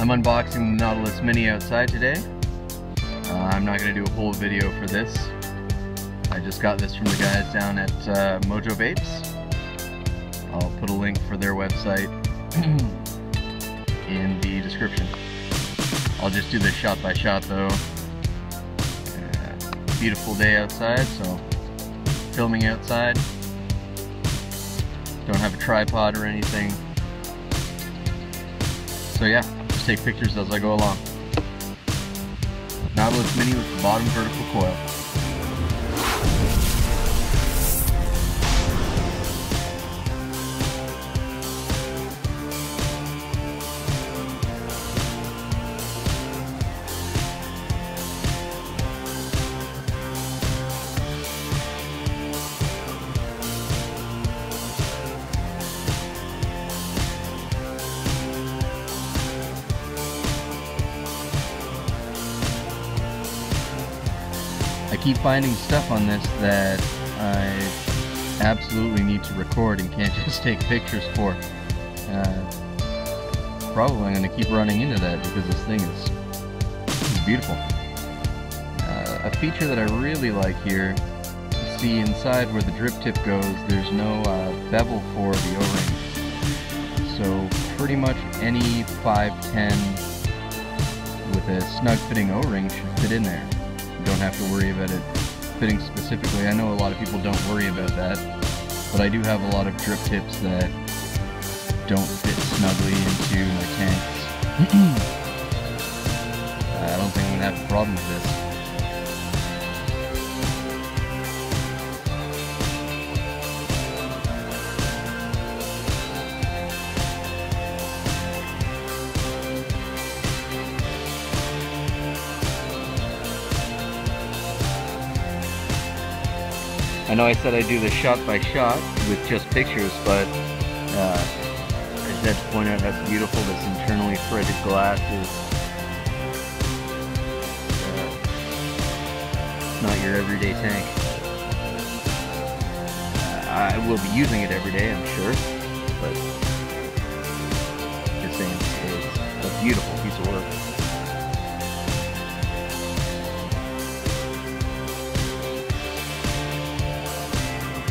I'm unboxing the Nautilus Mini outside today. Uh, I'm not going to do a whole video for this. I just got this from the guys down at uh, Mojo Vapes. I'll put a link for their website in the description. I'll just do this shot by shot though. Uh, beautiful day outside, so filming outside. Don't have a tripod or anything. So yeah, take pictures as I go along. Nautilus Mini with the bottom vertical coil. I keep finding stuff on this that I absolutely need to record and can't just take pictures for. Uh, probably I'm going to keep running into that because this thing is, is beautiful. Uh, a feature that I really like here, see inside where the drip tip goes, there's no uh, bevel for the O-ring. So pretty much any 510 with a snug fitting O-ring should fit in there don't have to worry about it fitting specifically. I know a lot of people don't worry about that, but I do have a lot of drip tips that don't fit snugly into my tanks. Uh, I don't think I'm gonna have a problem with this. I know I said I'd do this shot by shot with just pictures, but uh, I just had to point out how beautiful this internally threaded glass is. Uh, not your everyday tank. Uh, I will be using it every day, I'm sure, but just saying, it's a beautiful piece of work.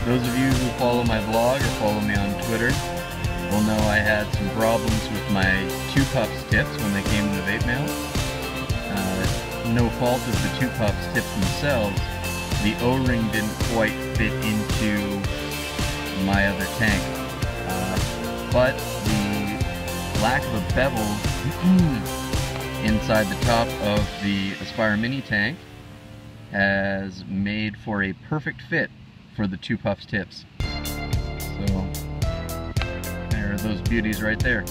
Those of you who follow my blog or follow me on Twitter will know I had some problems with my two puffs tips when they came in the vape mail. Uh, no fault of the two puffs tips themselves, the O-ring didn't quite fit into my other tank. Uh, but the lack of a bevel inside the top of the Aspire Mini tank has made for a perfect fit for the two puffs tips. So there are those beauties right there.